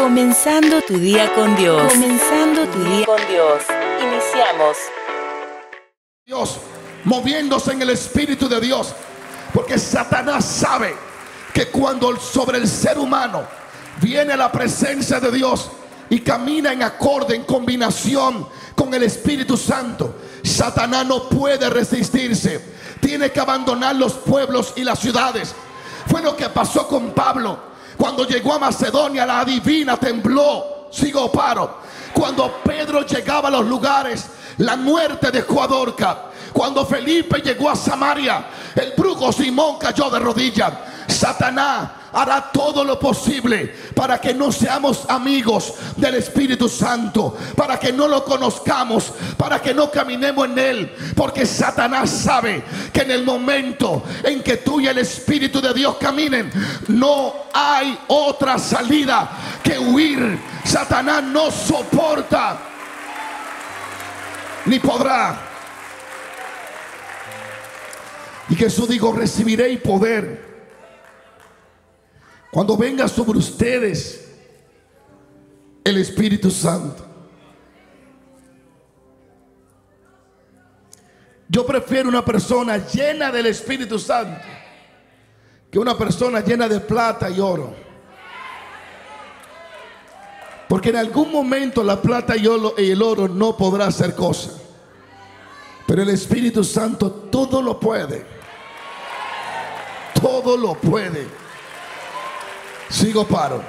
Comenzando tu día con Dios. Comenzando tu día con Dios. Iniciamos. Dios, moviéndose en el Espíritu de Dios. Porque Satanás sabe que cuando sobre el ser humano viene la presencia de Dios y camina en acorde, en combinación con el Espíritu Santo, Satanás no puede resistirse. Tiene que abandonar los pueblos y las ciudades. Fue lo que pasó con Pablo. Cuando llegó a Macedonia, la divina tembló. Sigo paro. Cuando Pedro llegaba a los lugares, la muerte dejó a Dorca. Cuando Felipe llegó a Samaria, el brujo Simón cayó de rodillas. Satanás hará todo lo posible para que no seamos amigos del Espíritu Santo, para que no lo conozcamos, para que no caminemos en él, porque Satanás sabe que en el momento en que tú y el Espíritu de Dios caminen, no hay otra salida que huir. Satanás no soporta ni podrá. Y Jesús dijo, recibiréis poder cuando venga sobre ustedes el Espíritu Santo. Yo prefiero una persona llena del Espíritu Santo que una persona llena de plata y oro. Porque en algún momento la plata y el oro no podrá hacer cosa. Pero el Espíritu Santo todo lo puede. Todo lo puede. Sigo paro.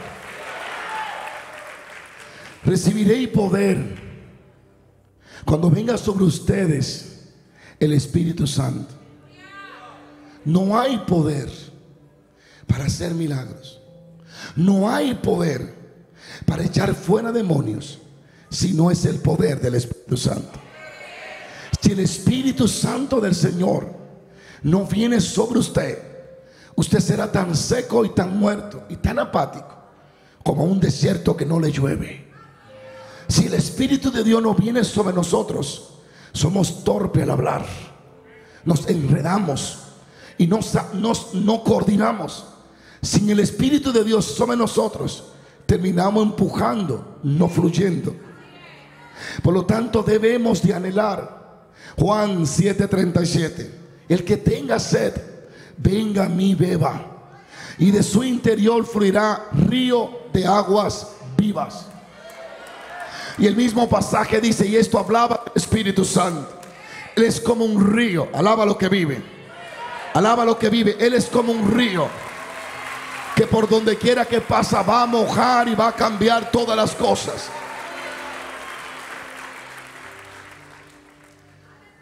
Recibiréis poder cuando venga sobre ustedes el Espíritu Santo. No hay poder para hacer milagros. No hay poder para echar fuera demonios si no es el poder del Espíritu Santo. Si el Espíritu Santo del Señor no viene sobre usted, usted será tan seco y tan muerto y tan apático como un desierto que no le llueve. Si el Espíritu de Dios no viene sobre nosotros, somos torpe al hablar. Nos enredamos y no, no coordinamos. Sin el Espíritu de Dios sobre nosotros, terminamos empujando, no fluyendo. Por lo tanto, debemos de anhelar. Juan 7:37. El que tenga sed, venga a mí, beba. Y de su interior fluirá río de aguas vivas. Y el mismo pasaje dice, y esto hablaba Espíritu Santo. Él es como un río, alaba lo que vive. Alaba lo que vive. Él es como un río que por donde quiera que pasa va a mojar y va a cambiar todas las cosas.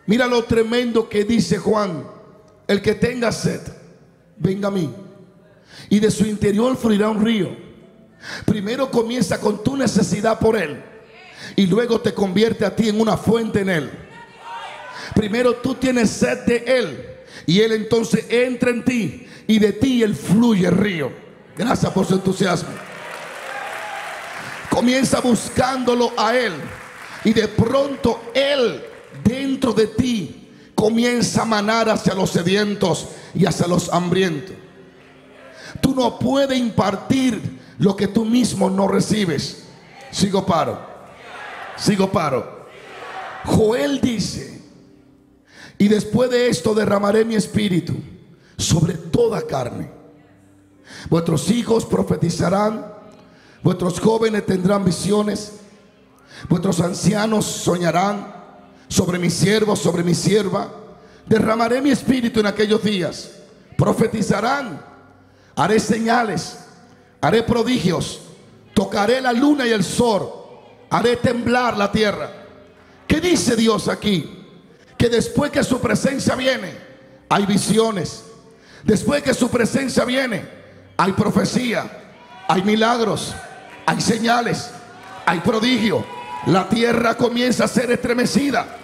Mira lo tremendo que dice Juan. El que tenga sed, venga a mí. Y de su interior fluirá un río. Primero comienza con tu necesidad por él. Y luego te convierte a ti en una fuente en él. Primero tú tienes sed de él. Y él entonces entra en ti. Y de ti él fluye el río. Gracias por su entusiasmo. Comienza buscándolo a él. Y de pronto él dentro de ti comienza a manar hacia los sedientos y hacia los hambrientos. Tú no puedes impartir lo que tú mismo no recibes. Sigo paro. Sigo paro. Joel dice, y después de esto derramaré mi espíritu sobre toda carne. Vuestros hijos profetizarán, vuestros jóvenes tendrán visiones, vuestros ancianos soñarán sobre mis siervos, sobre mi sierva. Derramaré mi espíritu en aquellos días. Profetizarán. Haré señales. Haré prodigios. Tocaré la luna y el sol. Haré temblar la tierra. ¿Qué dice Dios aquí? Que después que su presencia viene, hay visiones. Después que su presencia viene, hay profecía. Hay milagros. Hay señales. Hay prodigio. La tierra comienza a ser estremecida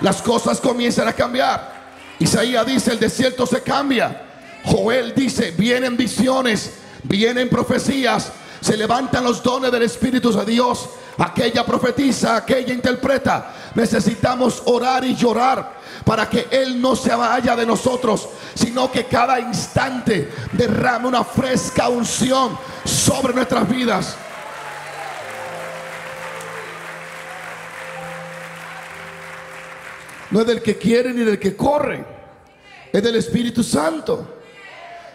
las cosas comienzan a cambiar. Isaías dice, el desierto se cambia. Joel dice, vienen visiones, vienen profecías, se levantan los dones del Espíritu de Dios. Aquella profetiza, aquella interpreta. Necesitamos orar y llorar para que Él no se vaya de nosotros, sino que cada instante derrame una fresca unción sobre nuestras vidas. No es del que quiere ni del que corre, es del Espíritu Santo.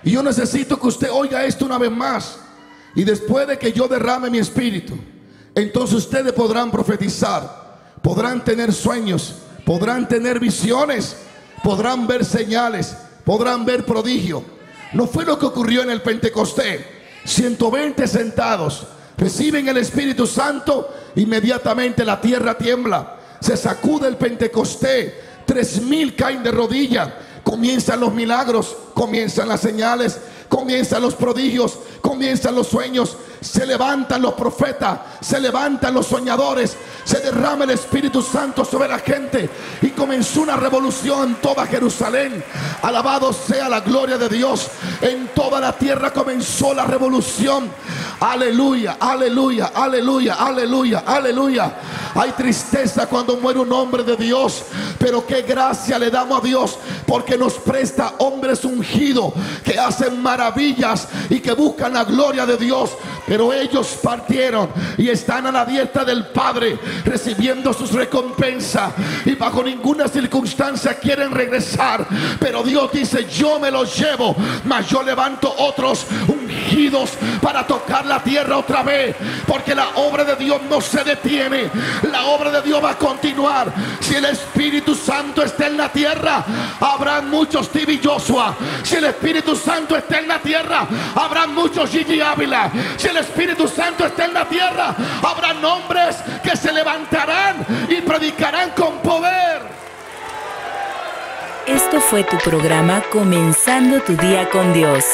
Y yo necesito que usted oiga esto una vez más. Y después de que yo derrame mi espíritu, entonces ustedes podrán profetizar, podrán tener sueños, podrán tener visiones, podrán ver señales, podrán ver prodigio. No fue lo que ocurrió en el Pentecostés. 120 sentados reciben el Espíritu Santo, inmediatamente la tierra tiembla, se sacude el Pentecostés, tres mil caen de rodillas, comienzan los milagros, comienzan las señales, comienzan los prodigios, comienzan los sueños, se levantan los profetas, se levantan los soñadores, se derrama el Espíritu Santo sobre la gente y comenzó una revolución en toda Jerusalén. Alabado sea la gloria de Dios. En toda la tierra comenzó la revolución. Aleluya, aleluya, aleluya, aleluya, aleluya. Hay tristeza cuando muere un hombre de Dios, pero qué gracia le damos a Dios porque nos presta hombres ungidos que hacen maravillas y que buscan la gloria de Dios. Pero ellos partieron y están a la dieta del Padre recibiendo sus recompensas y bajo ninguna circunstancia quieren regresar. Pero Dios dice, yo me los llevo, mas yo levanto otros ungidos para tocar la tierra otra vez. Porque la obra de Dios no se detiene. La obra de Dios va a continuar. Si el Espíritu Santo está en la tierra, habrá muchos Tibi Joshua. Si el Espíritu Santo está en la tierra, habrá muchos Gigi Ávila. Si el Espíritu Santo está en la tierra, habrá nombres que se levantarán y predicarán con poder. Esto fue tu programa Comenzando tu día con Dios.